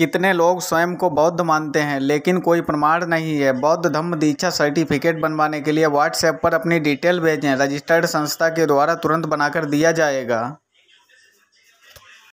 कितने लोग स्वयं को बौद्ध मानते हैं, लेकिन कोई प्रमाण नहीं है। बौद्ध धम्म दीक्षा सर्टिफिकेट बनवाने के लिए व्हाट्सएप पर अपनी डिटेल भेजें। रजिस्टर्ड संस्था के द्वारा तुरंत बनाकर दिया जाएगा।